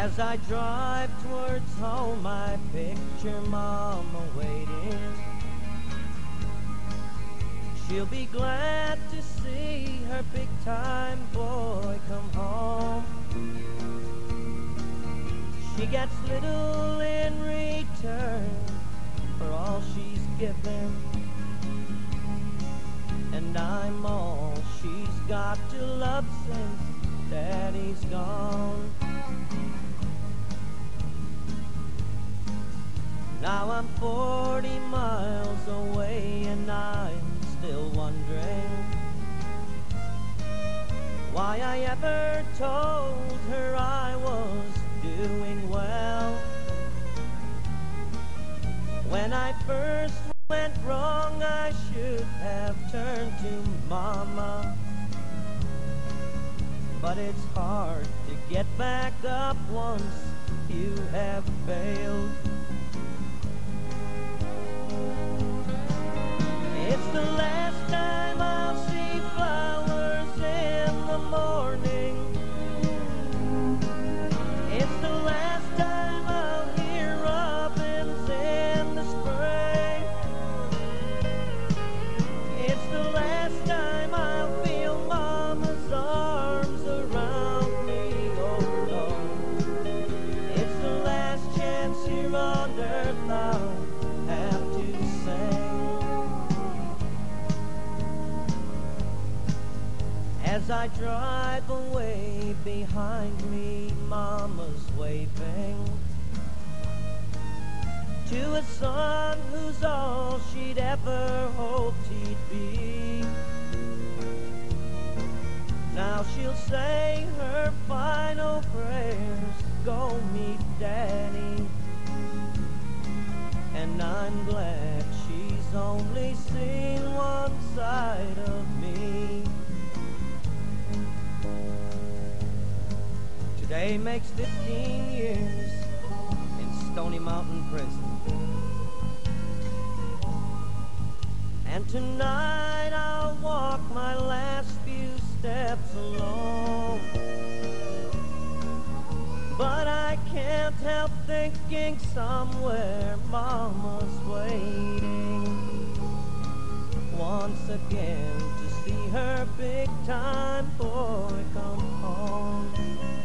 As I drive towards home, I picture Mama waiting. She'll be glad to see her big time boy come home. She gets little in return for all she's given. And I'm all she's got to love since Daddy's gone. Now I'm 40 miles away and I'm still wondering why I ever told her I was doing well. When I first went wrong, I should have turned to Mama. But it's hard to get back up once you have failed. As I drive away behind me, Mama's waving to a son who's all she'd ever hoped he'd be. Now she'll say her final prayers, go meet Daddy. And I'm glad she's only seen one side of me. Today makes 15 years in Stony Mountain Prison. And tonight I'll walk my last few steps alone. But I can't help thinking somewhere Mama's waiting once again to see her big time boy come home.